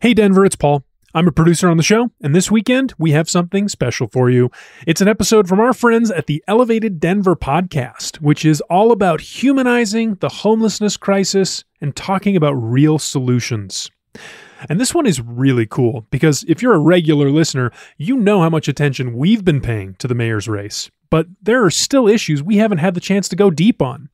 Hey, Denver, it's Paul. I'm a producer on the show, and this weekend we have something special for you. It's an episode from our friends at the Elevated Denver podcast, which is all about humanizing the homelessness crisis and talking about real solutions. And this one is really cool because if you're a regular listener, you know how much attention we've been paying to the mayor's race. But there are still issues we haven't had the chance to go deep on.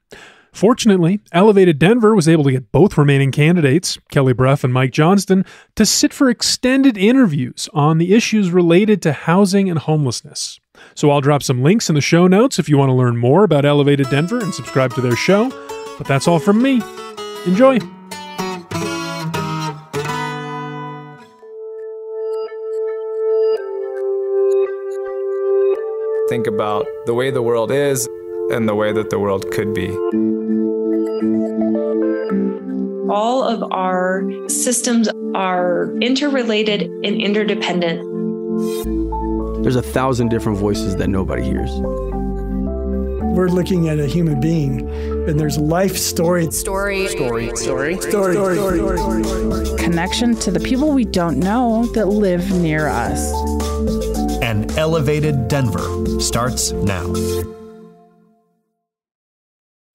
Fortunately, Elevated Denver was able to get both remaining candidates, Kelly Brough and Mike Johnston, to sit for extended interviews on the issues related to housing and homelessness. So I'll drop some links in the show notes if you want to learn more about Elevated Denver and subscribe to their show. But that's all from me. Enjoy. Think about the way the world is and the way that the world could be. All of our systems are interrelated and interdependent. There's a thousand different voices that nobody hears. We're looking at a human being, and there's life story. Story. Story. Story. Story. story, story, story Connection to the people we don't know that live near us. An elevated Denver starts now.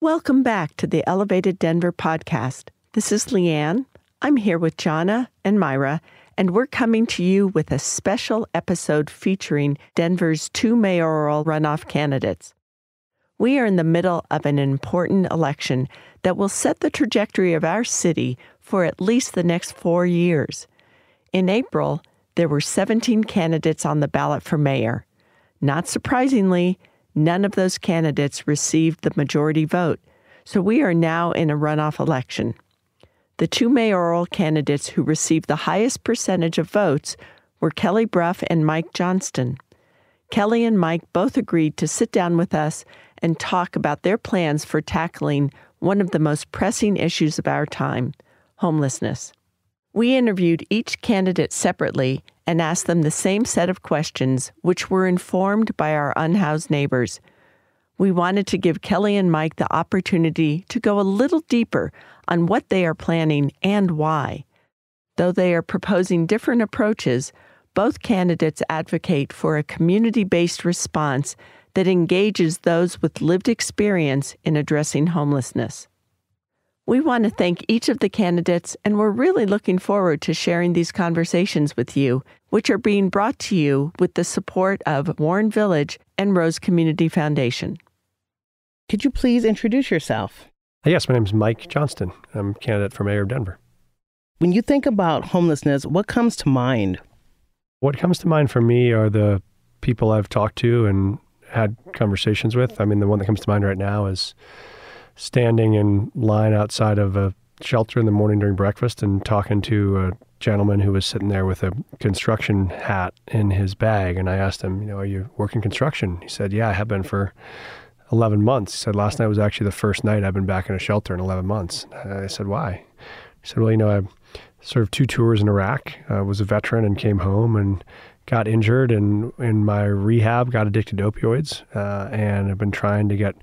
Welcome back to the Elevated Denver podcast. This is Leanne. I'm here with Jana and Myra, and we're coming to you with a special episode featuring Denver's two mayoral runoff candidates. We are in the middle of an important election that will set the trajectory of our city for at least the next four years. In April, there were 17 candidates on the ballot for mayor. Not surprisingly, none of those candidates received the majority vote, so we are now in a runoff election. The two mayoral candidates who received the highest percentage of votes were Kelly Brough and Mike Johnston. Kelly and Mike both agreed to sit down with us and talk about their plans for tackling one of the most pressing issues of our time homelessness. We interviewed each candidate separately and asked them the same set of questions, which were informed by our unhoused neighbors. We wanted to give Kelly and Mike the opportunity to go a little deeper on what they are planning and why. Though they are proposing different approaches, both candidates advocate for a community based response that engages those with lived experience in addressing homelessness. We want to thank each of the candidates, and we're really looking forward to sharing these conversations with you, which are being brought to you with the support of Warren Village and Rose Community Foundation. Could you please introduce yourself? Uh, yes, my name is Mike Johnston. I'm a candidate for mayor of Denver. When you think about homelessness, what comes to mind? What comes to mind for me are the people I've talked to and had conversations with. I mean, the one that comes to mind right now is standing in line outside of a shelter in the morning during breakfast and talking to a gentleman who was sitting there with a construction hat in his bag. And I asked him, you know, are you working construction? He said, yeah, I have been for 11 months. He said, last night was actually the first night I've been back in a shelter in 11 months. I said, why? He said, well, you know, I served two tours in Iraq, I was a veteran and came home and got injured and in my rehab got addicted to opioids uh, and I've been trying to get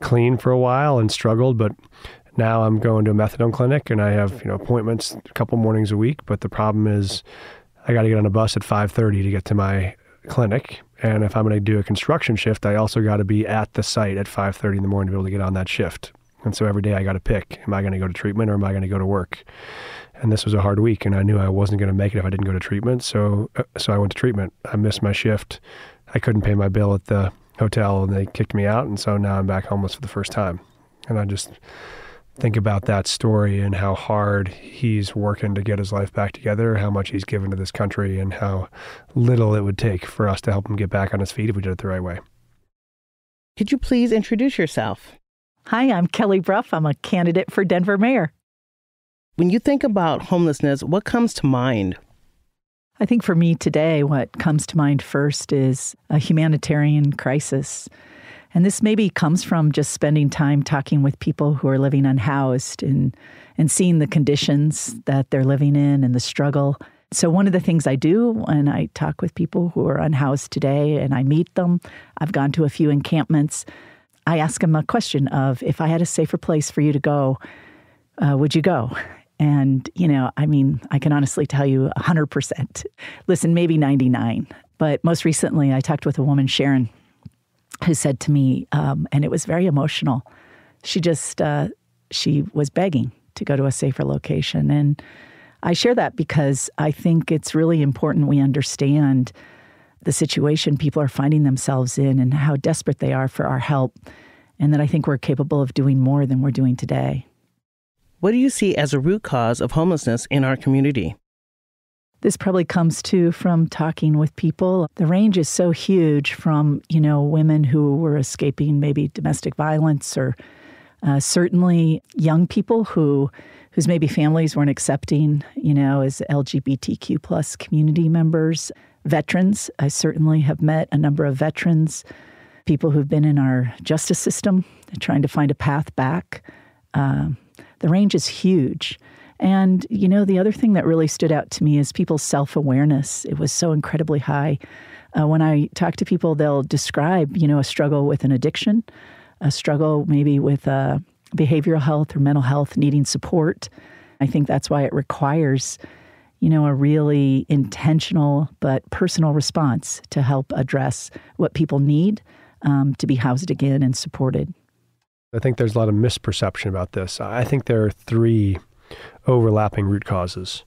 clean for a while and struggled, but now I'm going to a methadone clinic and I have, you know, appointments a couple mornings a week, but the problem is I got to get on a bus at 5:30 to get to my clinic and if I'm going to do a construction shift, I also got to be at the site at 5:30 in the morning to be able to get on that shift. And so every day I got to pick: Am I going to go to treatment or am I going to go to work? And this was a hard week, and I knew I wasn't going to make it if I didn't go to treatment. So, uh, so I went to treatment. I missed my shift. I couldn't pay my bill at the hotel, and they kicked me out. And so now I'm back homeless for the first time. And I just think about that story and how hard he's working to get his life back together, how much he's given to this country, and how little it would take for us to help him get back on his feet if we did it the right way. Could you please introduce yourself? Hi, I'm Kelly Brough. I'm a candidate for Denver mayor. When you think about homelessness, what comes to mind? I think for me today, what comes to mind first is a humanitarian crisis. And this maybe comes from just spending time talking with people who are living unhoused and, and seeing the conditions that they're living in and the struggle. So, one of the things I do when I talk with people who are unhoused today and I meet them, I've gone to a few encampments. I ask them a question of if I had a safer place for you to go, uh, would you go? And, you know, I mean, I can honestly tell you 100%. Listen, maybe 99. But most recently, I talked with a woman, Sharon, who said to me, um, and it was very emotional. She just, uh, she was begging to go to a safer location. And I share that because I think it's really important we understand the situation people are finding themselves in and how desperate they are for our help, and that I think we're capable of doing more than we're doing today. What do you see as a root cause of homelessness in our community? This probably comes too from talking with people. The range is so huge from, you know, women who were escaping maybe domestic violence or uh, certainly young people who whose maybe families weren't accepting, you know, as LGBTQ plus community members, veterans. I certainly have met a number of veterans, people who've been in our justice system, trying to find a path back. Uh, the range is huge. And, you know, the other thing that really stood out to me is people's self awareness. It was so incredibly high. Uh, when I talk to people, they'll describe, you know, a struggle with an addiction, a struggle maybe with uh, behavioral health or mental health needing support. I think that's why it requires, you know, a really intentional but personal response to help address what people need um, to be housed again and supported. I think there's a lot of misperception about this. I think there are three overlapping root causes.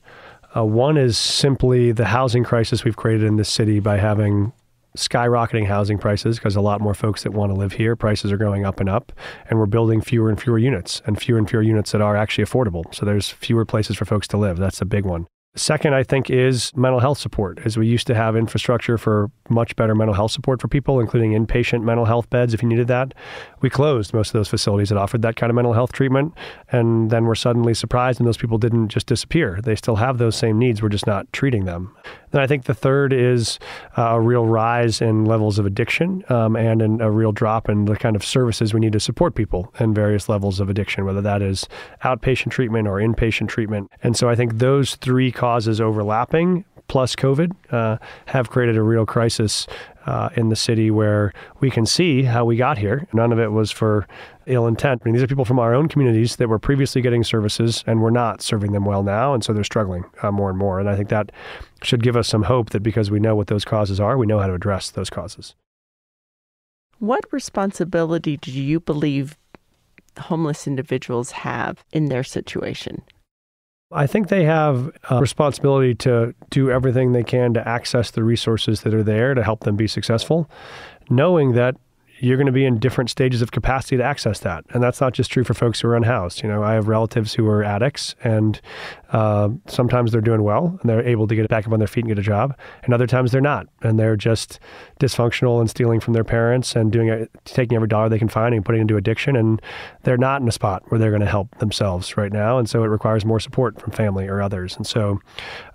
Uh, one is simply the housing crisis we've created in this city by having skyrocketing housing prices because a lot more folks that want to live here, prices are going up and up, and we're building fewer and fewer units and fewer and fewer units that are actually affordable. So there's fewer places for folks to live. That's a big one. Second, I think, is mental health support, as we used to have infrastructure for much better mental health support for people, including inpatient mental health beds if you needed that. We closed most of those facilities that offered that kind of mental health treatment, and then we're suddenly surprised and those people didn't just disappear. They still have those same needs, we're just not treating them. Then I think the third is uh, a real rise in levels of addiction um, and in a real drop in the kind of services we need to support people in various levels of addiction, whether that is outpatient treatment or inpatient treatment. And so I think those three causes overlapping plus COVID uh, have created a real crisis uh, in the city where we can see how we got here. None of it was for ill intent. I mean, these are people from our own communities that were previously getting services and we're not serving them well now. And so they're struggling uh, more and more. And I think that should give us some hope that because we know what those causes are, we know how to address those causes. What responsibility do you believe homeless individuals have in their situation? I think they have a responsibility to do everything they can to access the resources that are there to help them be successful, knowing that you're going to be in different stages of capacity to access that. And that's not just true for folks who are unhoused. You know, I have relatives who are addicts, and uh, sometimes they're doing well and they're able to get back up on their feet and get a job, and other times they're not, and they're just dysfunctional and stealing from their parents and doing taking every dollar they can find and putting it into addiction, and they're not in a spot where they're going to help themselves right now, and so it requires more support from family or others. And so,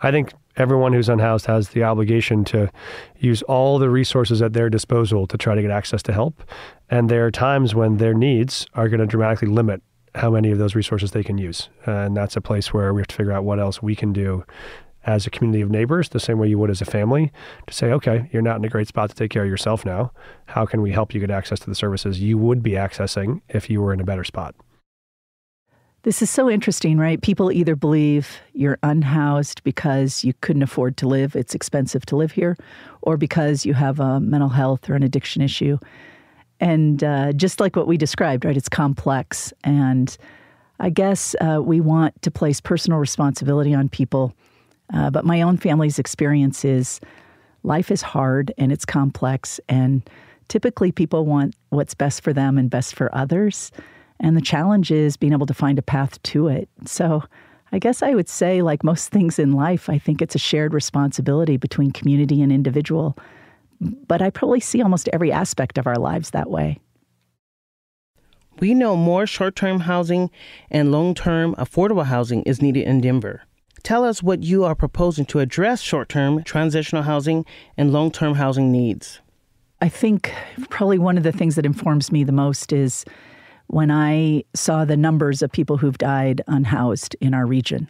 I think everyone who's unhoused has the obligation to use all the resources at their disposal to try to get access to help. And there are times when their needs are going to dramatically limit how many of those resources they can use. Uh, and that's a place where we have to figure out what else we can do as a community of neighbors, the same way you would as a family, to say, okay, you're not in a great spot to take care of yourself now. How can we help you get access to the services you would be accessing if you were in a better spot? This is so interesting, right? People either believe you're unhoused because you couldn't afford to live, it's expensive to live here, or because you have a mental health or an addiction issue. And uh, just like what we described, right, it's complex. And I guess uh, we want to place personal responsibility on people. Uh, but my own family's experience is life is hard and it's complex. And typically people want what's best for them and best for others. And the challenge is being able to find a path to it. So I guess I would say, like most things in life, I think it's a shared responsibility between community and individual. But I probably see almost every aspect of our lives that way. We know more short term housing and long term affordable housing is needed in Denver. Tell us what you are proposing to address short term transitional housing and long term housing needs. I think probably one of the things that informs me the most is when I saw the numbers of people who've died unhoused in our region.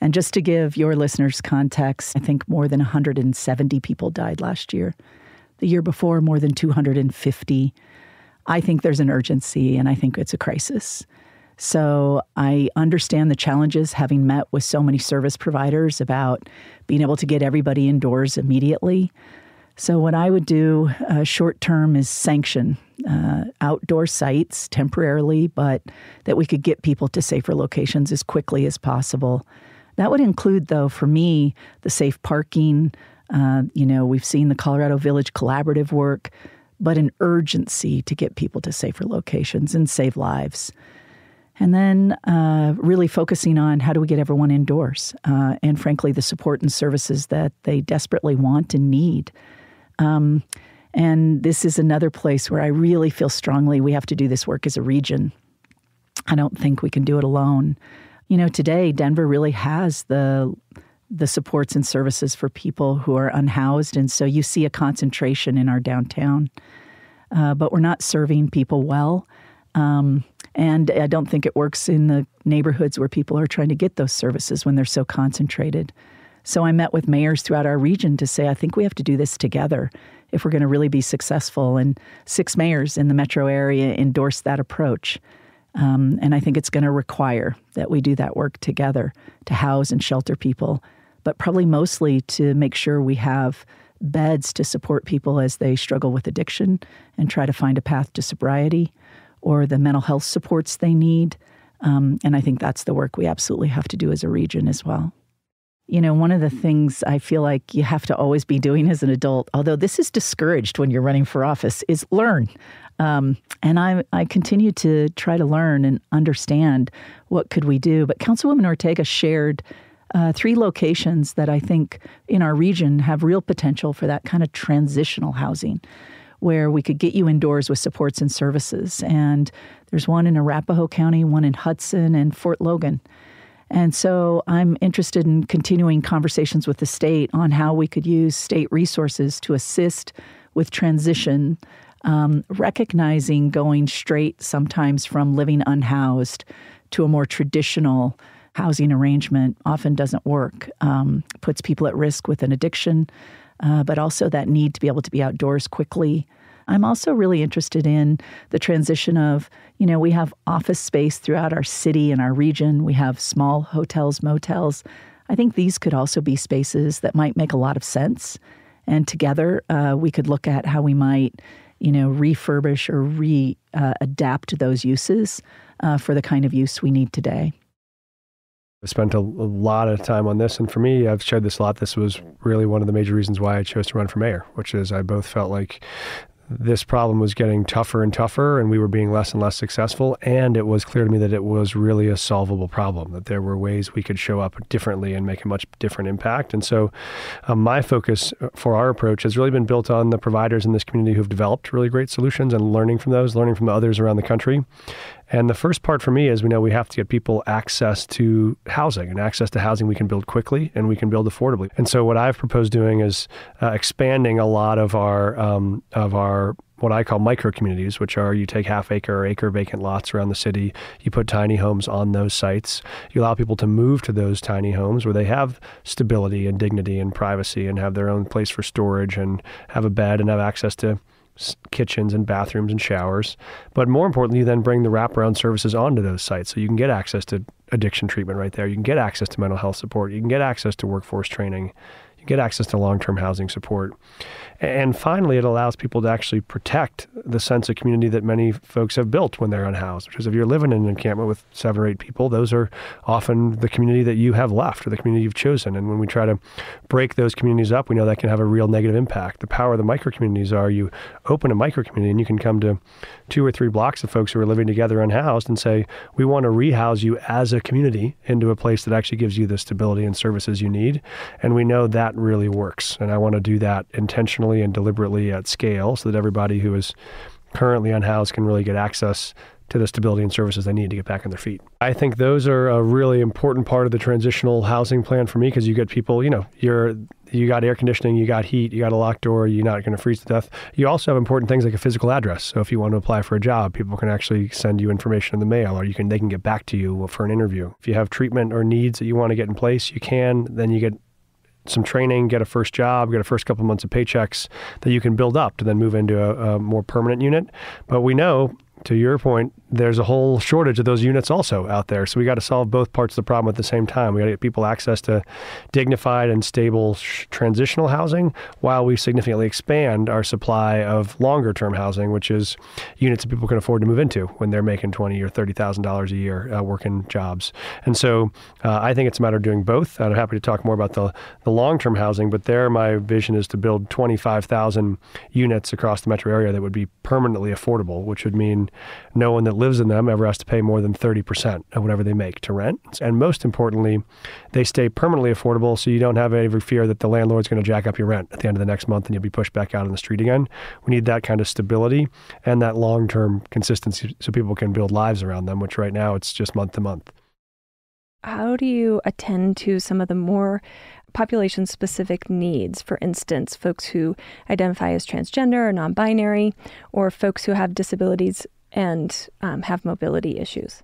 And just to give your listeners context, I think more than 170 people died last year. The year before, more than 250. I think there's an urgency and I think it's a crisis. So I understand the challenges having met with so many service providers about being able to get everybody indoors immediately. So, what I would do uh, short term is sanction uh, outdoor sites temporarily, but that we could get people to safer locations as quickly as possible. That would include, though, for me, the safe parking. Uh, you know, we've seen the Colorado Village Collaborative work, but an urgency to get people to safer locations and save lives. And then uh, really focusing on how do we get everyone indoors uh, and, frankly, the support and services that they desperately want and need. Um, and this is another place where I really feel strongly we have to do this work as a region. I don't think we can do it alone. You know, today Denver really has the the supports and services for people who are unhoused, and so you see a concentration in our downtown. Uh, but we're not serving people well. Um, and I don't think it works in the neighborhoods where people are trying to get those services when they're so concentrated. So I met with mayors throughout our region to say, I think we have to do this together if we're going to really be successful. And six mayors in the metro area endorsed that approach. Um, and I think it's going to require that we do that work together to house and shelter people, but probably mostly to make sure we have beds to support people as they struggle with addiction and try to find a path to sobriety or the mental health supports they need. Um, and I think that's the work we absolutely have to do as a region as well. You know, one of the things I feel like you have to always be doing as an adult, although this is discouraged when you're running for office, is learn. Um, and I, I continue to try to learn and understand what could we do. But Councilwoman Ortega shared uh, three locations that I think in our region have real potential for that kind of transitional housing where we could get you indoors with supports and services. And there's one in Arapahoe County, one in Hudson, and Fort Logan. And so I'm interested in continuing conversations with the state on how we could use state resources to assist with transition, um, recognizing going straight sometimes from living unhoused to a more traditional housing arrangement often doesn't work, um, puts people at risk with an addiction, uh, but also that need to be able to be outdoors quickly. I'm also really interested in the transition of, you know, we have office space throughout our city and our region. We have small hotels, motels. I think these could also be spaces that might make a lot of sense. And together, uh, we could look at how we might, you know, refurbish or re uh, adapt those uses uh, for the kind of use we need today. I spent a, a, lot of time on this, and for me, I've shared this a lot. This was really one of the major reasons why I chose to run for mayor, which is I both felt like this problem was getting tougher and tougher, and we were being less and less successful. And it was clear to me that it was really a solvable problem, that there were ways we could show up differently and make a much different impact. And so, um, my focus for our approach has really been built on the providers in this community who've developed really great solutions and learning from those, learning from the others around the country. And the first part for me is we know we have to get people access to housing and access to housing we can build quickly and we can build affordably. And so what I've proposed doing is uh, expanding a lot of our um, of our what I call micro communities, which are you take half acre or acre vacant lots around the city, you put tiny homes on those sites, you allow people to move to those tiny homes where they have stability and dignity and privacy and have their own place for storage and have a bed and have access to kitchens and bathrooms and showers. But more importantly, you then bring the wraparound services onto those sites. So you can get access to addiction treatment right there. You can get access to mental health support. You can get access to workforce training You can get access to long term housing support. And finally, it allows people to actually protect the sense of community that many folks have built when they're unhoused. Because if you're living in an encampment with seven or eight people, those are often the community that you have left or the community you've chosen. And when we try to break those communities up, we know that can have a real negative impact. The power of the micro communities are you open a micro community and you can come to two or three blocks of folks who are living together unhoused and say, we want to rehouse you as a community into a place that actually gives you the stability and services you need. And we know that really works. And I want to do that intentionally and deliberately at scale so that everybody who is currently unhoused can really get access to the stability and services they need to get back on their feet. I think those are a really important part of the transitional housing plan for me because you get people, you know, you're you got air conditioning, you got heat, you got a locked door, you're not going to freeze to death. You also have important things like a physical address. So if you want to apply for a job, people can actually send you information in the mail or you can they can get back to you for an interview. If you have treatment or needs that you want to get in place, you can, then you get some training, get a first job, get a first couple months of paychecks that you can build up to then move into a, a more permanent unit. But we know to your point, there's a whole shortage of those units also out there. So we got to solve both parts of the problem at the same time. We got to get people access to dignified and stable sh- transitional housing while we significantly expand our supply of longer term housing, which is units that people can afford to move into when they're making twenty or thirty thousand dollars a year uh, working jobs. And so uh, I think it's a matter of doing both. I'm happy to talk more about the the long term housing, but there my vision is to build twenty five thousand units across the metro area that would be permanently affordable, which would mean no one that lives in them ever has to pay more than 30% of whatever they make to rent. And most importantly, they stay permanently affordable so you don't have every fear that the landlord's going to jack up your rent at the end of the next month and you'll be pushed back out on the street again. We need that kind of stability and that long term consistency so people can build lives around them, which right now it's just month to month. How do you attend to some of the more population specific needs. For instance, folks who identify as transgender or non binary, or folks who have disabilities and um, have mobility issues.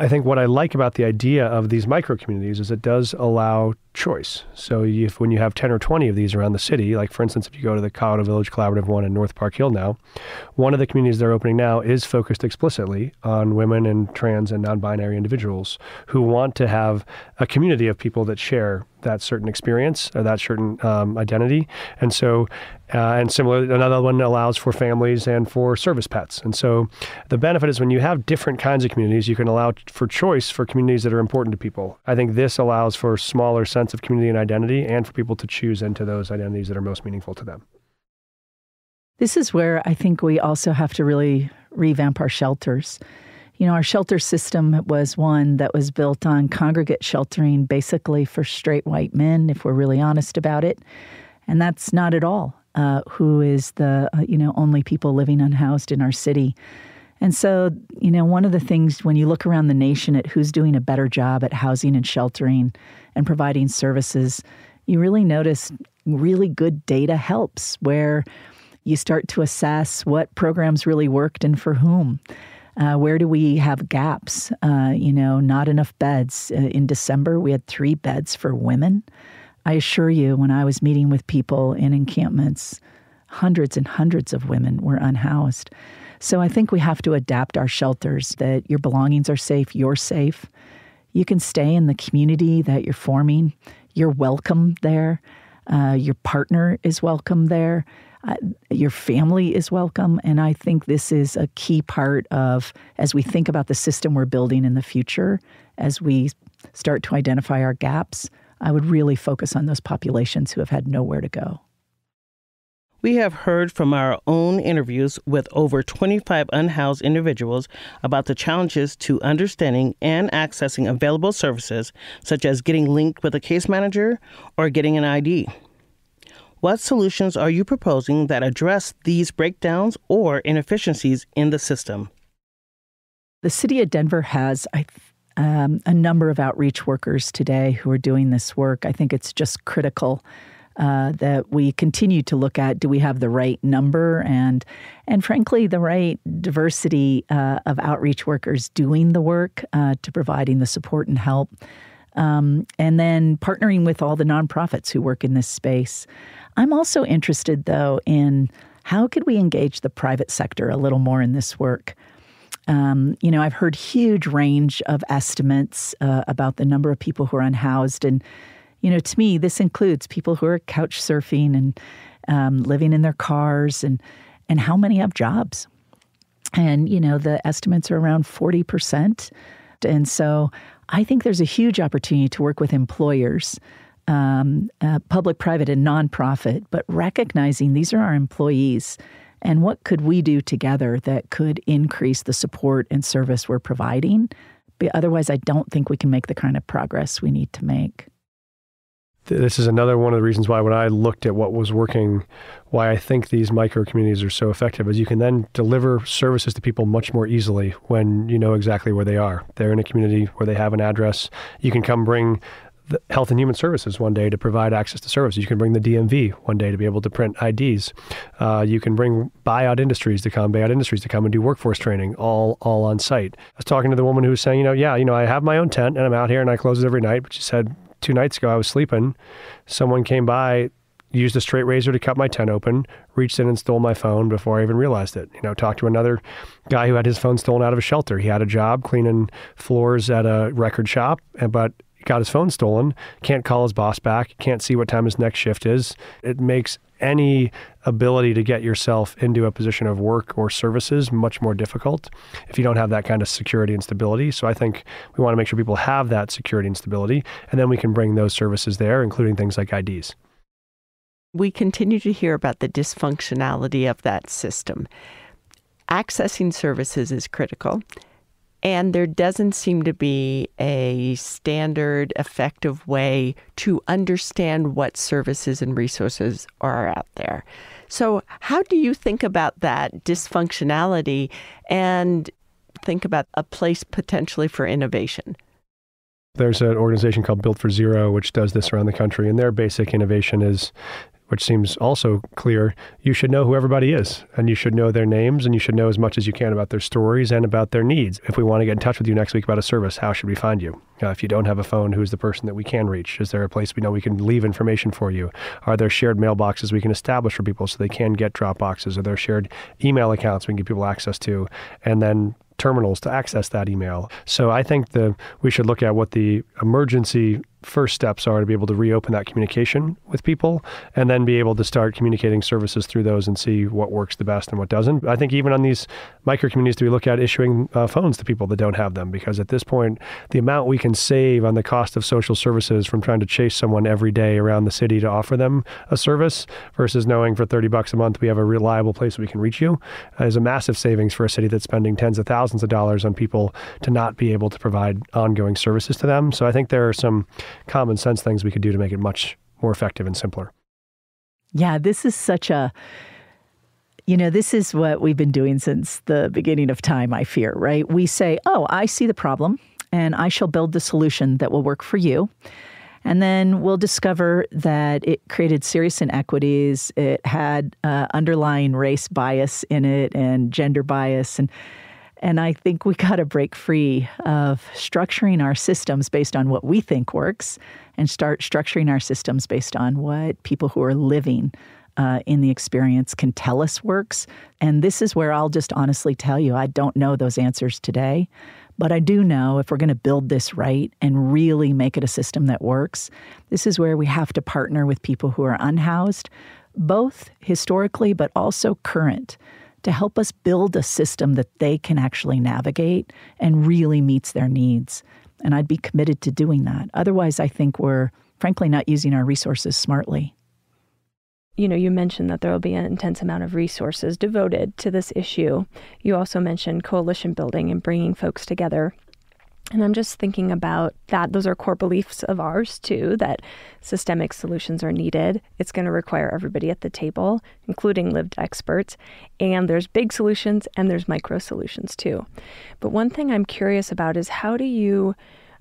I think what I like about the idea of these micro communities is it does allow choice. So if when you have 10 or 20 of these around the city, like for instance, if you go to the Colorado Village Collaborative one in North Park Hill now, one of the communities they're opening now is focused explicitly on women and trans and non-binary individuals who want to have a community of people that share that certain experience or that certain um, identity. And so, uh, and similar, another one allows for families and for service pets. And so, the benefit is when you have different kinds of communities, you can allow for choice for communities that are important to people. I think this allows for a smaller sense of community and identity, and for people to choose into those identities that are most meaningful to them. This is where I think we also have to really revamp our shelters. You know, our shelter system was one that was built on congregate sheltering basically for straight white men, if we're really honest about it. And that's not at all uh, who is the, uh, you know, only people living unhoused in our city. And so, you know, one of the things when you look around the nation at who's doing a better job at housing and sheltering and providing services, you really notice really good data helps where you start to assess what programs really worked and for whom. Uh, where do we have gaps? Uh, you know, not enough beds. In December, we had three beds for women. I assure you, when I was meeting with people in encampments, hundreds and hundreds of women were unhoused. So I think we have to adapt our shelters that your belongings are safe, you're safe. You can stay in the community that you're forming. You're welcome there. Uh, your partner is welcome there uh, your family is welcome. And I think this is a key part of, as we think about the system we're building in the future, as we start to identify our gaps, I would really focus on those populations who have had nowhere to go. We have heard from our own interviews with over 25 unhoused individuals about the challenges to understanding and accessing available services, such as getting linked with a case manager or getting an ID. What solutions are you proposing that address these breakdowns or inefficiencies in the system? The city of Denver has um, a number of outreach workers today who are doing this work. I think it's just critical uh, that we continue to look at do we have the right number and and frankly the right diversity uh, of outreach workers doing the work uh, to providing the support and help um, and then partnering with all the nonprofits who work in this space I'm also interested, though, in how could we engage the private sector a little more in this work? Um, you know, I've heard huge range of estimates uh, about the number of people who are unhoused, and you know, to me, this includes people who are couch surfing and um, living in their cars, and and how many have jobs. And you know, the estimates are around forty percent, and so I think there's a huge opportunity to work with employers um, uh, public, private, and nonprofit, but recognizing these are our employees. And what could we do together that could increase the support and service we're providing? But otherwise, I don't think we can make the kind of progress we need to make. This is another one of the reasons why, when I looked at what was working, why I think these micro communities are so effective is you can then deliver services to people much more easily when you know exactly where they are. They're in a community where they have an address. You can come bring Health and Human Services one day to provide access to services. You can bring the DMV one day to be able to print IDs. Uh, you can bring Bayaud Industries to come, Bayaud Industries to come and do workforce training, all all on site. I was talking to the woman who was saying, you know, yeah, you know, I have my own tent and I'm out here and I close it every night. But she said two nights ago I was sleeping, someone came by used a straight razor to cut my tent open, reached in and stole my phone before I even realized it. You know, talked to another guy who had his phone stolen out of a shelter. He had a job cleaning floors at a record shop, but got his phone stolen, can't call his boss back, can't see what time his next shift is. It makes any ability to get yourself into a position of work or services much more difficult if you don't have that kind of security and stability. So I think we want to make sure people have that security and stability, and then we can bring those services there, including things like IDs. We continue to hear about the dysfunctionality of that system. Accessing services is critical. And there doesn't seem to be a standard, effective way to understand what services and resources are out there. So, how do you think about that dysfunctionality and think about a place potentially for innovation? There's an organization called Built for Zero, which does this around the country, and their basic innovation is which seems also clear, you should know who everybody is and you should know their names and you should know as much as you can about their stories and about their needs. If we want to get in touch with you next week about a service, how should we find you? Uh, if you don't have a phone, who's the person that we can reach? Is there a place we know we can leave information for you? Are there shared mailboxes we can establish for people so they can get drop boxes? Are there shared email accounts we can give people access to? And then terminals to access that email. So I think the we should look at what the emergency first steps are to be able to reopen that communication with people and then be able to start communicating services through those and see what works the best and what doesn't. I think even on these micro communities, do we look at issuing uh, phones to people that don't have them? Because at this point, the amount we can save on the cost of social services from trying to chase someone every day around the city to offer them a service versus knowing for 30 bucks a month we have a reliable place we can reach you is a massive savings for a city that's spending tens of thousands of dollars on people to not be able to provide ongoing services to them. So I think there are some common sense things we could do to make it much more effective and simpler. Yeah, this is such a you know, this is what we've been doing since the beginning of time, I fear, right? We say, oh, I see the problem and I shall build the solution that will work for you. And then we'll discover that it created serious inequities. It had uh, underlying race bias in it and gender bias. And and I think we got to break free of structuring our systems based on what we think works and start structuring our systems based on what people who are living uh, in the experience can tell us works. And this is where I'll just honestly tell you I don't know those answers today. But I do know if we're going to build this right and really make it a system that works, this is where we have to partner with people who are unhoused, both historically but also current to help us build a system that they can actually navigate and really meets their needs. And I'd be committed to doing that. Otherwise, I think we're frankly not using our resources smartly. You know, you mentioned that there will be an intense amount of resources devoted to this issue. You also mentioned coalition building and bringing folks together and I'm just thinking about that. Those are core beliefs of ours, too, that systemic solutions are needed. It's going to require everybody at the table, including lived experts. And there's big solutions and there's micro solutions, too. But one thing I'm curious about is how do you,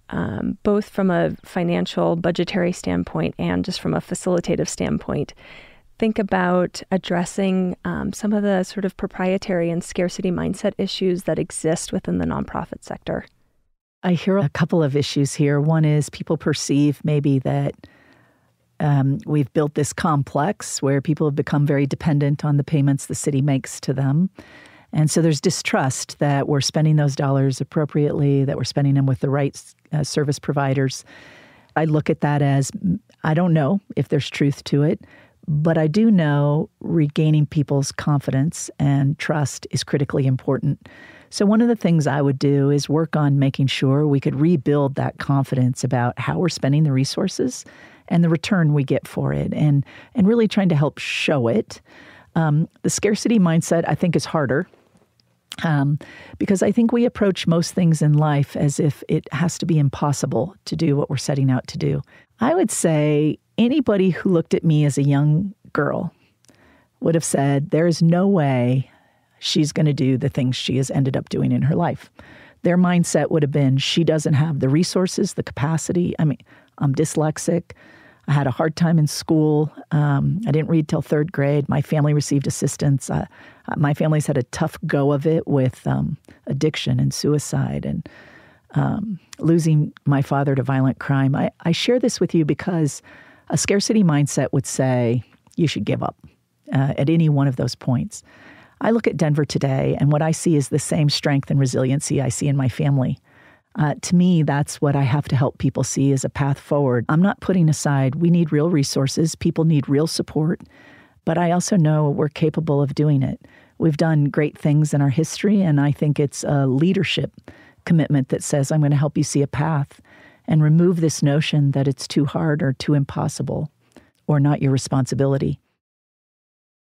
um, both from a financial, budgetary standpoint and just from a facilitative standpoint, think about addressing um, some of the sort of proprietary and scarcity mindset issues that exist within the nonprofit sector? I hear a couple of issues here. One is people perceive maybe that um, we've built this complex where people have become very dependent on the payments the city makes to them. And so there's distrust that we're spending those dollars appropriately, that we're spending them with the right uh, service providers. I look at that as I don't know if there's truth to it, but I do know regaining people's confidence and trust is critically important. So, one of the things I would do is work on making sure we could rebuild that confidence about how we're spending the resources and the return we get for it, and, and really trying to help show it. Um, the scarcity mindset, I think, is harder um, because I think we approach most things in life as if it has to be impossible to do what we're setting out to do. I would say anybody who looked at me as a young girl would have said, There is no way she's going to do the things she has ended up doing in her life. Their mindset would have been she doesn't have the resources, the capacity. I mean, I'm dyslexic. I had a hard time in school. Um, I didn't read till third grade. My family received assistance. Uh, my family's had a tough go of it with um, addiction and suicide and um, losing my father to violent crime. I, I share this with you because a scarcity mindset would say, you should give up uh, at any one of those points. I look at Denver today, and what I see is the same strength and resiliency I see in my family. Uh, to me, that's what I have to help people see as a path forward. I'm not putting aside, we need real resources, people need real support, but I also know we're capable of doing it. We've done great things in our history, and I think it's a leadership commitment that says, I'm going to help you see a path and remove this notion that it's too hard or too impossible or not your responsibility.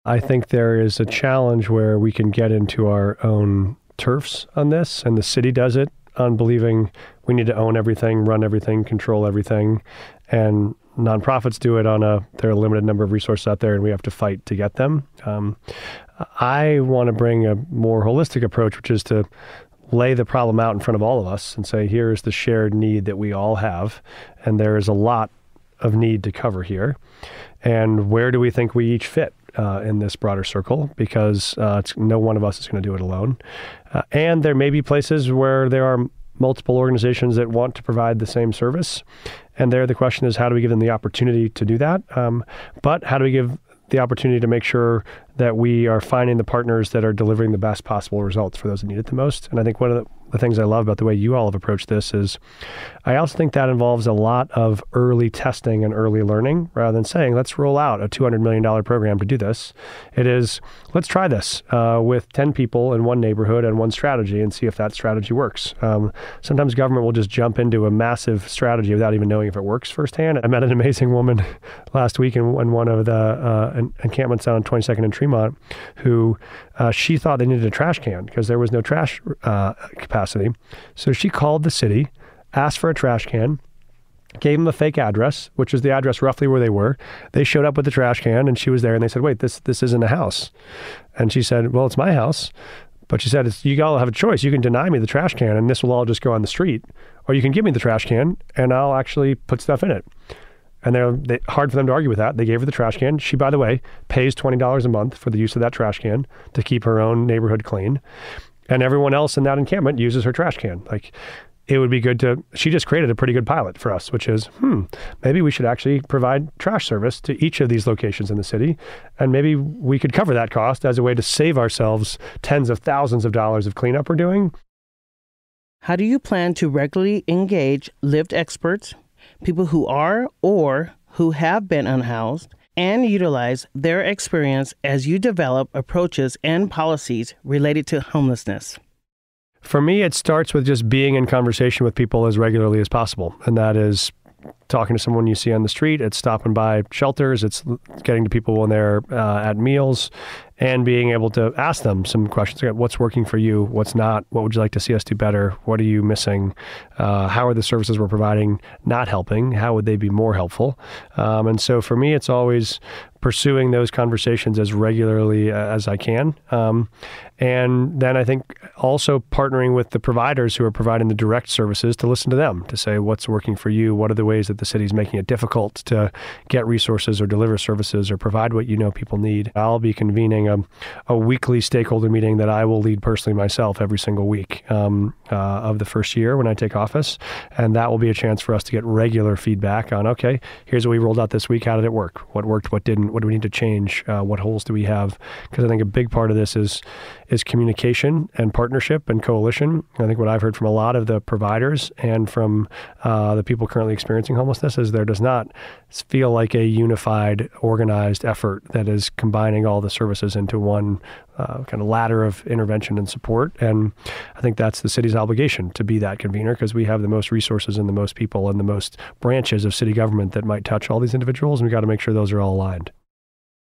I think there is a challenge where we can get into our own turfs on this, and the city does it on believing we need to own everything, run everything, control everything, and nonprofits do it on a there are a limited number of resources out there, and we have to fight to get them. Um, I want to bring a more holistic approach, which is to lay the problem out in front of all of us and say, here is the shared need that we all have, and there is a lot of need to cover here, and where do we think we each fit? Uh, in this broader circle because uh, no one of us is going to do it alone. Uh, and there may be places where there are multiple organizations that want to provide the same service. And there, the question is, how do we give them the opportunity to do that? Um, but how do we give the opportunity to make sure that we are finding the partners that are delivering the best possible results for those that need it the most? And I think one of the the things I love about the way you all have approached this is I also think that involves a lot of early testing and early learning rather than saying, let's roll out a $200 million program to do this. It is, let's try this uh, with 10 people in one neighborhood and one strategy and see if that strategy works. Um, sometimes government will just jump into a massive strategy without even knowing if it works firsthand. I met an amazing woman last week in, in one of the uh, encampments on 22nd and Tremont who uh, she thought they needed a trash can because there was no trash uh, capacity. So she called the city, asked for a trash can, gave them a fake address, which was the address roughly where they were. They showed up with the trash can, and she was there, and they said, "Wait, this this isn't a house." And she said, "Well, it's my house." But she said, you all have a choice. You can deny me the trash can, and this will all just go on the street, or you can give me the trash can, and I'll actually put stuff in it and they're they, hard for them to argue with that. They gave her the trash can. She, by the way, pays twenty dollars a month for the use of that trash can to keep her own neighborhood clean, and everyone else in that encampment uses her trash can. Like, it would be good to. She just created a pretty good pilot for us, which is, hmm, maybe we should actually provide trash service to each of these locations in the city, and maybe we could cover that cost as a way to save ourselves tens of thousands of dollars of cleanup we're doing. How do you plan to regularly engage lived experts people who are or who have been unhoused, and utilize their experience as you develop approaches and policies related to homelessness. For me, it starts with just being in conversation with people as regularly as possible. And that is talking to someone you see on the street, it's stopping by shelters, it's getting to people when they're uh, at meals, and being able to ask them some questions. What's working for you? What's not? What would you like to see us do better? What are you missing? Uh, how are the services we're providing not helping? How would they be more helpful? Um, and so for me, it's always pursuing those conversations as regularly uh, as I can. Um, and then I think also partnering with the providers who are providing the direct services to listen to them to say what's working for you, what are the ways that the city's making it difficult to get resources or deliver services or provide what you know people need. I'll be convening a, a weekly stakeholder meeting that I will lead personally myself every single week um, uh, of the first year when I take office. And that will be a chance for us to get regular feedback on okay, here's what we rolled out this week. How did it work? What worked? What didn't? What do we need to change? Uh, what holes do we have? Because I think a big part of this is is communication and partnership and coalition. I think what I've heard from a lot of the providers and from uh, the people currently experiencing homelessness is there does not feel like a unified, organized effort that is combining all the services into one uh, kind of ladder of intervention and support. And I think that's the city's obligation to be that convener because we have the most resources and the most people and the most branches of city government that might touch all these individuals. And we've got to make sure those are all aligned.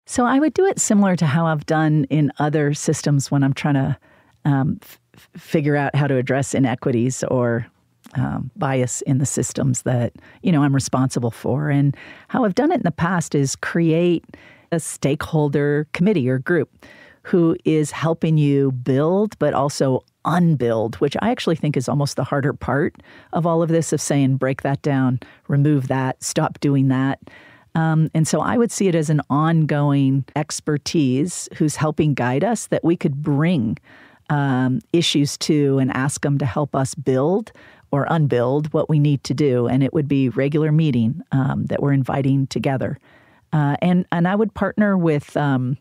So I would do it similar to how I've done in other systems when I'm trying to um, f- figure out how to address inequities or um, bias in the systems that you know I'm responsible for. And how I've done it in the past is create a stakeholder committee or group who is helping you build, but also unbuild, which I actually think is almost the harder part of all of this of saying break that down, remove that, stop doing that. Um, and so I would see it as an ongoing expertise who's helping guide us that we could bring um, issues to and ask them to help us build or unbuild what we need to do. And it would be regular meeting um, that we're inviting together. Uh, and and I would partner with um,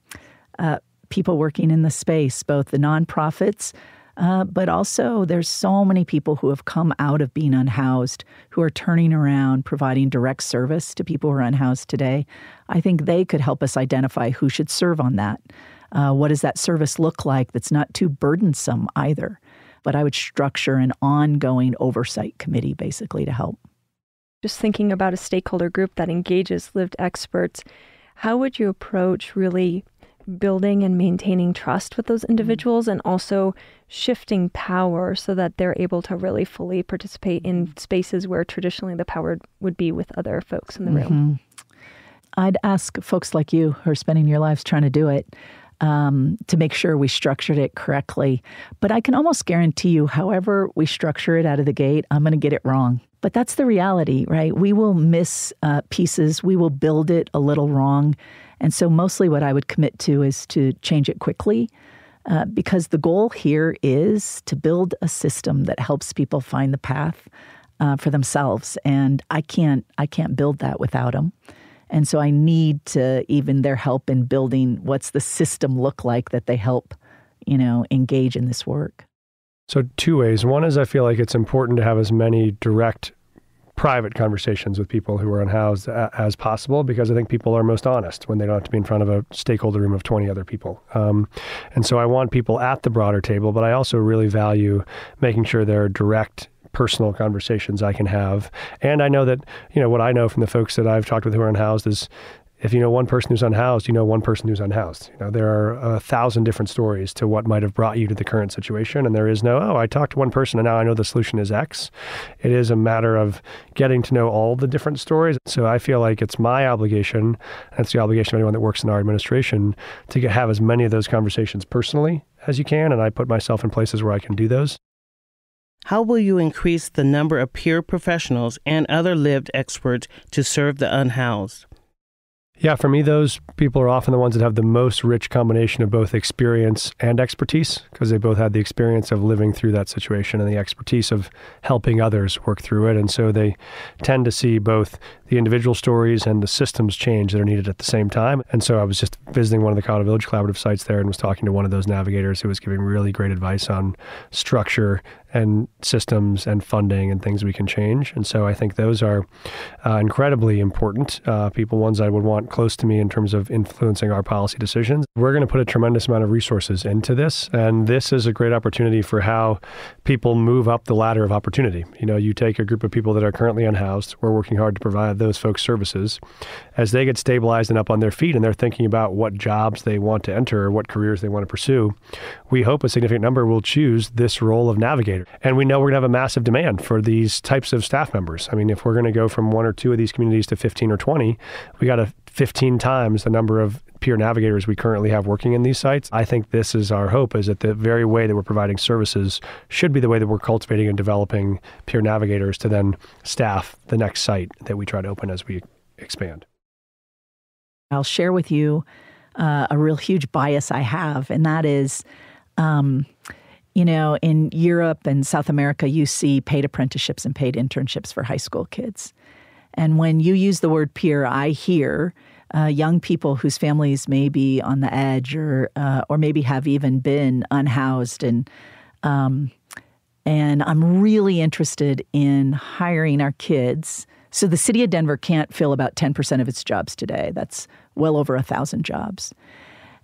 uh, people working in the space, both the nonprofits, uh, but also there's so many people who have come out of being unhoused who are turning around, providing direct service to people who are unhoused today. I think they could help us identify who should serve on that. Uh, what does that service look like that's not too burdensome either? But I would structure an ongoing oversight committee basically to help. Just thinking about a stakeholder group that engages lived experts, how would you approach really building and maintaining trust with those individuals and also shifting power so that they're able to really fully participate in spaces where traditionally the power would be with other folks in the room? Mm-hmm. I'd ask folks like you who are spending your lives trying to do it um, to make sure we structured it correctly. But I can almost guarantee you, however we structure it out of the gate, I'm going to get it wrong. But that's the reality, right? We will miss uh, pieces, we will build it a little wrong. And so, mostly what I would commit to is to change it quickly. Uh, because the goal here is to build a system that helps people find the path uh, for themselves, and I can't I can't build that without them. And so I need to even their help in building what's the system look like that they help, you know, engage in this work. So, two ways. One is I feel like it's important to have as many direct private conversations with people who are unhoused as possible because I think people are most honest when they don't have to be in front of a stakeholder room of 20 other people. Um, and so I want people at the broader table, but I also really value making sure there are direct personal conversations I can have. And I know that, you know, what I know from the folks that I've talked with who are unhoused is if you know one person who's unhoused, you know one person who's unhoused. You know, there are a thousand different stories to what might have brought you to the current situation. And there is no, oh, I talked to one person and now I know the solution is X. It is a matter of getting to know all the different stories. So I feel like it's my obligation, and it's the obligation of anyone that works in our administration, to get, have as many of those conversations personally as you can. And I put myself in places where I can do those. How will you increase the number of peer professionals and other lived experts to serve the unhoused? Yeah, for me, those people are often the ones that have the most rich combination of both experience and expertise because they both had the experience of living through that situation and the expertise of helping others work through it. And so they tend to see both the individual stories and the systems change that are needed at the same time. And so I was just visiting one of the Colorado Village Collaborative sites there and was talking to one of those navigators who was giving really great advice on structure and systems and funding and things we can change. And so I think those are uh, incredibly important uh, people, ones I would want close to me in terms of influencing our policy decisions. We're going to put a tremendous amount of resources into this. And this is a great opportunity for how people move up the ladder of opportunity. You know, you take a group of people that are currently unhoused, we're working hard to provide those folks services. As they get stabilized and up on their feet and they're thinking about what jobs they want to enter or what careers they want to pursue, we hope a significant number will choose this role of navigator. And we know we're going to have a massive demand for these types of staff members. I mean, if we're going to go from one or two of these communities to 15 or 20, we got to 15 times the number of peer navigators we currently have working in these sites. I think this is our hope is that the very way that we're providing services should be the way that we're cultivating and developing peer navigators to then staff the next site that we try to open as we expand. I'll share with you uh, a real huge bias I have, and that is, um, you know, in Europe and South America, you see paid apprenticeships and paid internships for high school kids. And when you use the word peer, I hear uh, young people whose families may be on the edge or uh, or maybe have even been unhoused and um, and I'm really interested in hiring our kids. So the city of Denver can't fill about 10% of its jobs today. That's well over a thousand jobs.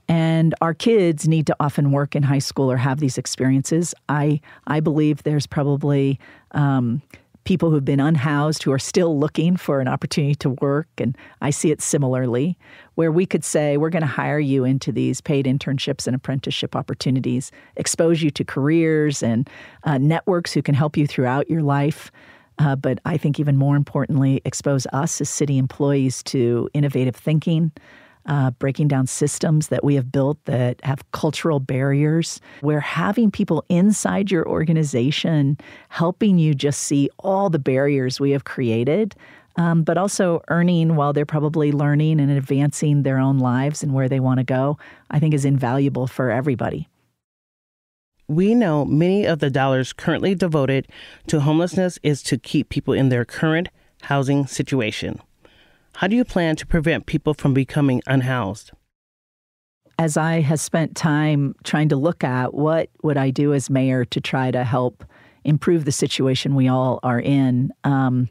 And our kids need to often work in high school or have these experiences. I I believe there's probably um, people who've been unhoused who are still looking for an opportunity to work. And I see it similarly, where we could say, we're going to hire you into these paid internships and apprenticeship opportunities, expose you to careers and uh, networks who can help you throughout your life. Uh, but I think even more importantly, expose us as city employees to innovative thinking, uh, breaking down systems that we have built that have cultural barriers, where having people inside your organization helping you just see all the barriers we have created. Um, but also earning while they're probably learning and advancing their own lives and where they want to go, I think is invaluable for everybody. We know many of the dollars currently devoted to homelessness is to keep people in their current housing situation. How do you plan to prevent people from becoming unhoused? As I have spent time trying to look at what would I do as mayor to try to help improve the situation we all are in, um,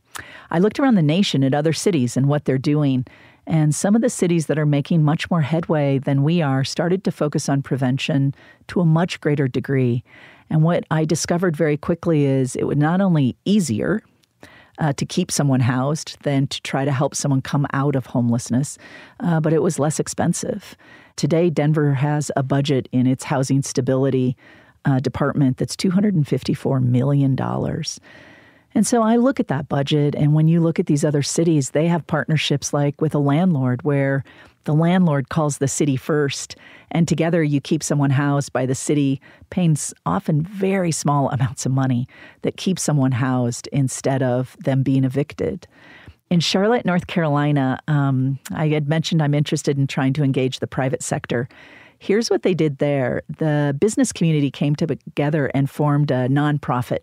I looked around the nation at other cities and what they're doing. And some of the cities that are making much more headway than we are started to focus on prevention to a much greater degree. And what I discovered very quickly is it would not only easier uh, to keep someone housed than to try to help someone come out of homelessness, uh, but it was less expensive. Today, Denver has a budget in its housing stability uh, department that's $254 million. And so I look at that budget, and when you look at these other cities, they have partnerships like with a landlord where the landlord calls the city first, and together you keep someone housed by the city, paying often very small amounts of money that keep someone housed instead of them being evicted. In Charlotte, North Carolina, um, I had mentioned I'm interested in trying to engage the private sector. Here's what they did there the business community came together and formed a nonprofit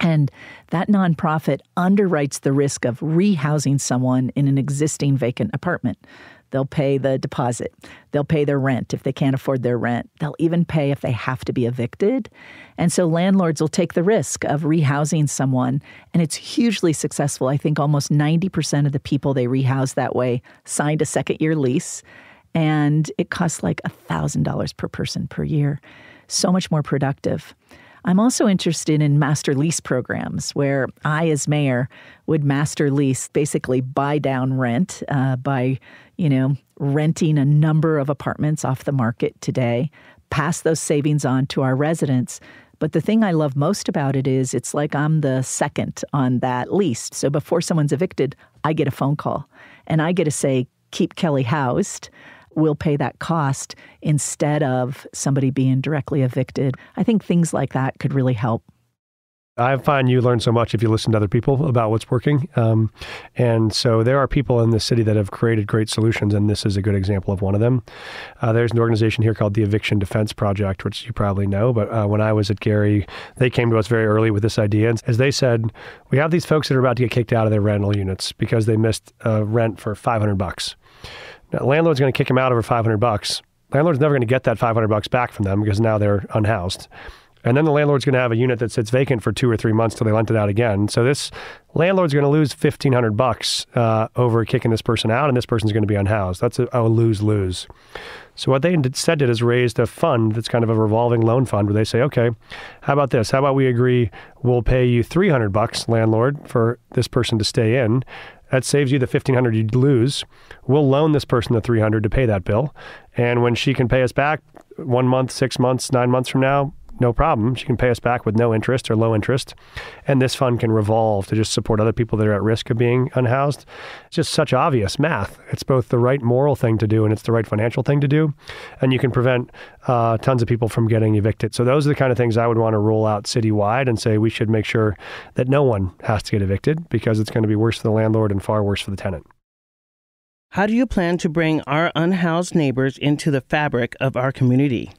and that nonprofit underwrites the risk of rehousing someone in an existing vacant apartment. They'll pay the deposit. They'll pay their rent if they can't afford their rent. They'll even pay if they have to be evicted. And so landlords will take the risk of rehousing someone. And it's hugely successful. I think almost 90% of the people they rehouse that way signed a second year lease. And it costs like $1,000 per person per year. So much more productive. I'm also interested in master lease programs where I, as mayor, would master lease, basically buy down rent uh, by, you know, renting a number of apartments off the market today, pass those savings on to our residents. But the thing I love most about it is it's like I'm the second on that lease. So before someone's evicted, I get a phone call and I get to say, keep Kelly housed will pay that cost instead of somebody being directly evicted. I think things like that could really help. I find you learn so much if you listen to other people about what's working. Um, and so there are people in the city that have created great solutions, and this is a good example of one of them. Uh, there's an organization here called the Eviction Defense Project, which you probably know. But uh, when I was at Gary, they came to us very early with this idea. And as they said, we have these folks that are about to get kicked out of their rental units because they missed uh, rent for 500 bucks. Landlord's going to kick him out over 500 bucks. Landlord's never going to get that 500 bucks back from them because now they're unhoused. And then the landlord's going to have a unit that sits vacant for two or three months till they rent it out again. So this landlord's going to lose 1500 bucks uh, over kicking this person out, and this person's going to be unhoused. That's a, a lose lose. So what they instead did is raised a fund that's kind of a revolving loan fund where they say, okay, how about this? How about we agree we'll pay you 300 bucks, landlord, for this person to stay in, that saves you the 1500 you'd lose. We'll loan this person the 300 to pay that bill. And when she can pay us back one month, six months, nine months from now, no problem. She can pay us back with no interest or low interest. And this fund can revolve to just support other people that are at risk of being unhoused. It's just such obvious math. It's both the right moral thing to do and it's the right financial thing to do. And you can prevent uh, tons of people from getting evicted. So those are the kind of things I would want to roll out citywide and say we should make sure that no one has to get evicted because it's going to be worse for the landlord and far worse for the tenant. How do you plan to bring our unhoused neighbors into the fabric of our community?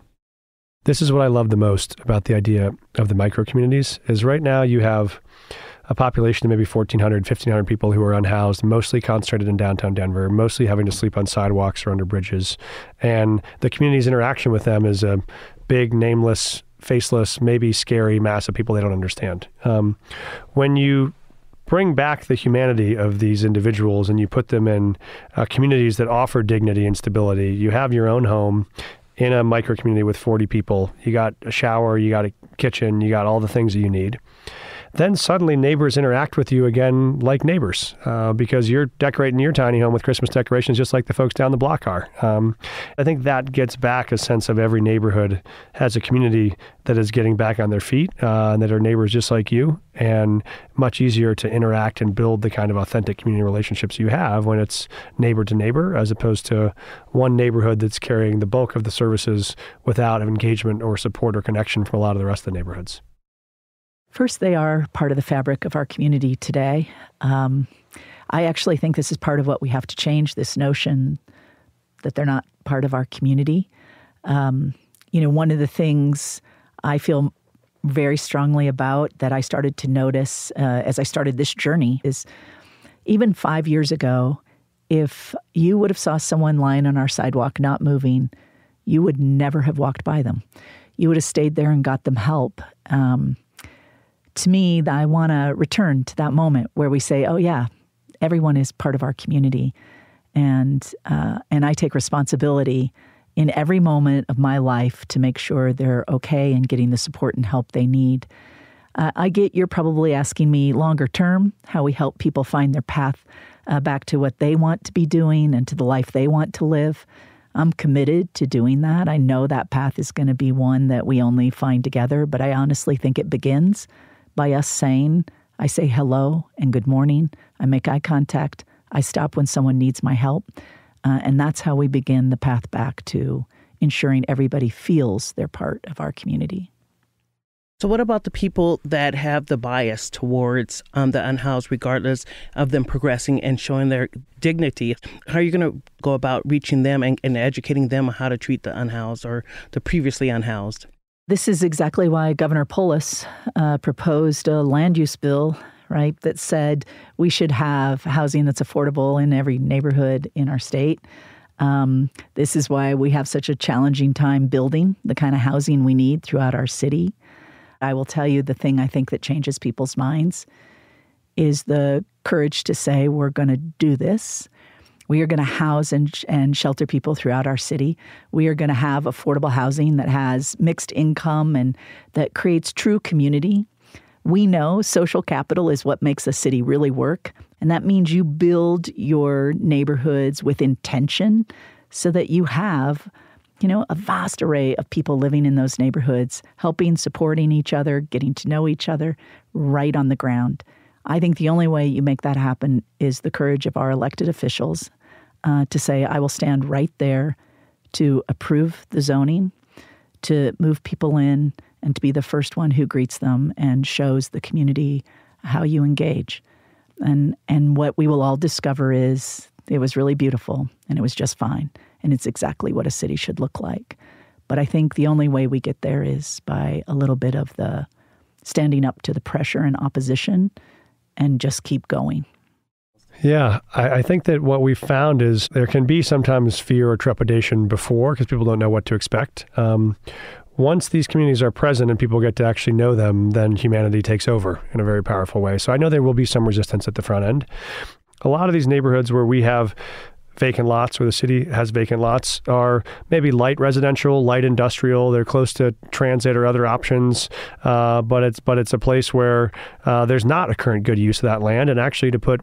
This is what I love the most about the idea of the micro communities is right now you have a population of maybe 1,400, 1,500 people who are unhoused, mostly concentrated in downtown Denver, mostly having to sleep on sidewalks or under bridges. And the community's interaction with them is a big, nameless, faceless, maybe scary mass of people they don't understand. Um, when you bring back the humanity of these individuals and you put them in uh, communities that offer dignity and stability. You have your own home in a micro community with 40 people. You got a shower, you got a kitchen, you got all the things that you need then suddenly neighbors interact with you again like neighbors uh, because you're decorating your tiny home with Christmas decorations just like the folks down the block are. Um, I think that gets back a sense of every neighborhood has a community that is getting back on their feet uh, and that are neighbors just like you and much easier to interact and build the kind of authentic community relationships you have when it's neighbor to neighbor as opposed to one neighborhood that's carrying the bulk of the services without engagement or support or connection from a lot of the rest of the neighborhoods. First, they are part of the fabric of our community today. Um, I actually think this is part of what we have to change this notion that they're not part of our community. Um, you know, one of the things I feel very strongly about that I started to notice uh, as I started this journey is even five years ago, if you would have saw someone lying on our sidewalk not moving, you would never have walked by them. You would have stayed there and got them help. Um, to me, I want to return to that moment where we say, "Oh yeah, everyone is part of our community," and uh, and I take responsibility in every moment of my life to make sure they're okay and getting the support and help they need. Uh, I get you're probably asking me longer term how we help people find their path uh, back to what they want to be doing and to the life they want to live. I'm committed to doing that. I know that path is going to be one that we only find together, but I honestly think it begins by us saying, I say hello and good morning. I make eye contact. I stop when someone needs my help. Uh, and that's how we begin the path back to ensuring everybody feels they're part of our community. So, what about the people that have the bias towards um, the unhoused, regardless of them progressing and showing their dignity? How are you going to go about reaching them and, and educating them on how to treat the unhoused or the previously unhoused? This is exactly why Governor Polis uh, proposed a land use bill, right, that said we should have housing that's affordable in every neighborhood in our state. Um, this is why we have such a challenging time building the kind of housing we need throughout our city. I will tell you the thing I think that changes people's minds is the courage to say, we're going to do this. We are going to house and, and shelter people throughout our city. We are going to have affordable housing that has mixed income and that creates true community. We know social capital is what makes a city really work. And that means you build your neighborhoods with intention so that you have you know, a vast array of people living in those neighborhoods, helping, supporting each other, getting to know each other right on the ground. I think the only way you make that happen is the courage of our elected officials uh, to say, I will stand right there to approve the zoning, to move people in, and to be the first one who greets them and shows the community how you engage. And, and what we will all discover is it was really beautiful and it was just fine and it's exactly what a city should look like. But I think the only way we get there is by a little bit of the standing up to the pressure and opposition and just keep going. Yeah, I, I, think that what we've found is there can be sometimes fear or trepidation before because people don't know what to expect. Um, once these communities are present and people get to actually know them, then humanity takes over in a very powerful way. So I know there will be some resistance at the front end. A lot of these neighborhoods where we have vacant lots, where the city has vacant lots, are maybe light residential, light industrial. They're close to transit or other options, uh, but it's but it's a place where uh, there's not a current good use of that land, and actually to put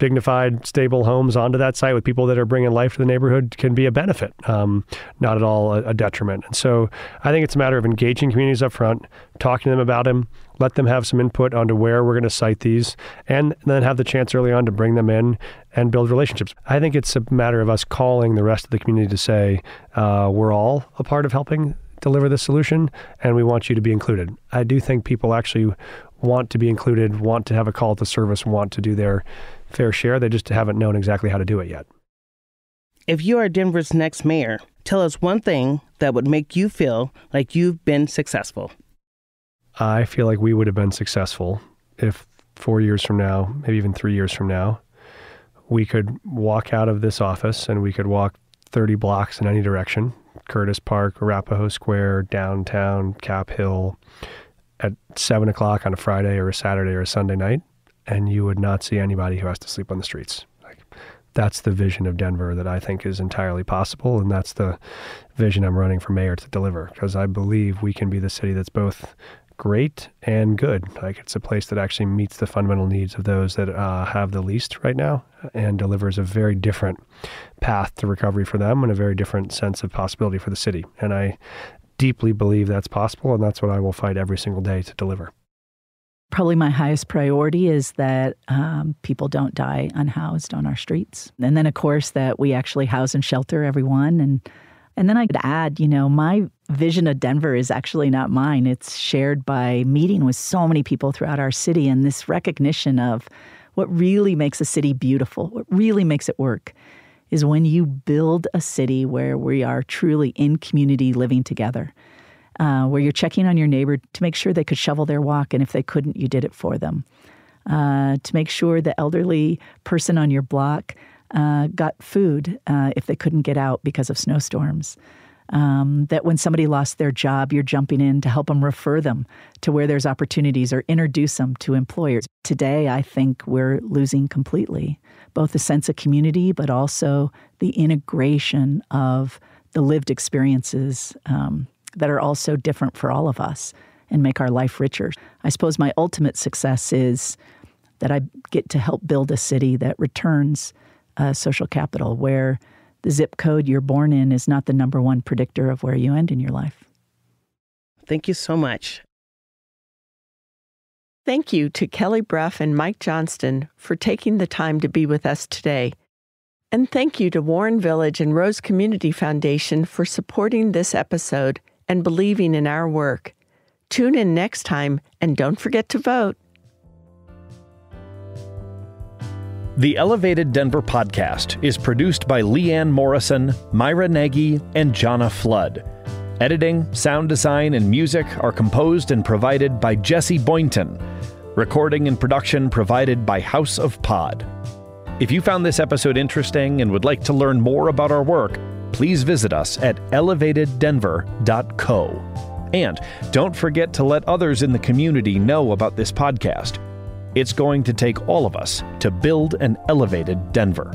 dignified, stable homes onto that site with people that are bringing life to the neighborhood can be a benefit, um, not at all a, a, detriment. And so I think it's a matter of engaging communities up front, talking to them about them, let them have some input onto where we're going to site these, and then have the chance early on to bring them in and build relationships. I think it's a matter of us calling the rest of the community to say, uh, we're all a part of helping deliver this solution and we want you to be included. I do think people actually want to be included, want to have a call to service, want to do their fair share. They just haven't known exactly how to do it yet. If you are Denver's next mayor, tell us one thing that would make you feel like you've been successful. I feel like we would have been successful if four years from now, maybe even three years from now, we could walk out of this office and we could walk 30 blocks in any direction Curtis Park, Arapahoe Square, downtown, Cap Hill at seven o'clock on a Friday or a Saturday or a Sunday night and you would not see anybody who has to sleep on the streets. Like, that's the vision of Denver that I think is entirely possible, and that's the vision I'm running for mayor to deliver because I believe we can be the city that's both great and good. Like it's a place that actually meets the fundamental needs of those that uh, have the least right now and delivers a very different path to recovery for them and a very different sense of possibility for the city. And I deeply believe that's possible, and that's what I will fight every single day to deliver probably my highest priority is that um, people don't die unhoused on our streets. And then, of course, that we actually house and shelter everyone. And and then I could add, you know, my vision of Denver is actually not mine. It's shared by meeting with so many people throughout our city and this recognition of what really makes a city beautiful, what really makes it work is when you build a city where we are truly in community living together uh, where you're checking on your neighbor to make sure they could shovel their walk, and if they couldn't, you did it for them. Uh, to make sure the elderly person on your block uh, got food uh, if they couldn't get out because of snowstorms. Um, that when somebody lost their job, you're jumping in to help them refer them to where there's opportunities or introduce them to employers. Today, I think we're losing completely both the sense of community, but also the integration of the lived experiences um, that are also different for all of us and make our life richer. I suppose my ultimate success is that I get to help build a city that returns uh, social capital where the zip code you're born in is not the number one predictor of where you end in your life. Thank you so much. Thank you to Kelly Brough and Mike Johnston for taking the time to be with us today. And thank you to Warren Village and Rose Community Foundation for supporting this episode and believing in our work. Tune in next time and don't forget to vote. The Elevated Denver podcast is produced by Leanne Morrison, Myra Nagy, and Jonna Flood. Editing, sound design, and music are composed and provided by Jesse Boynton. Recording and production provided by House of Pod. If you found this episode interesting and would like to learn more about our work, please visit us at elevateddenver.co. And don't forget to let others in the community know about this podcast. It's going to take all of us to build an elevated Denver.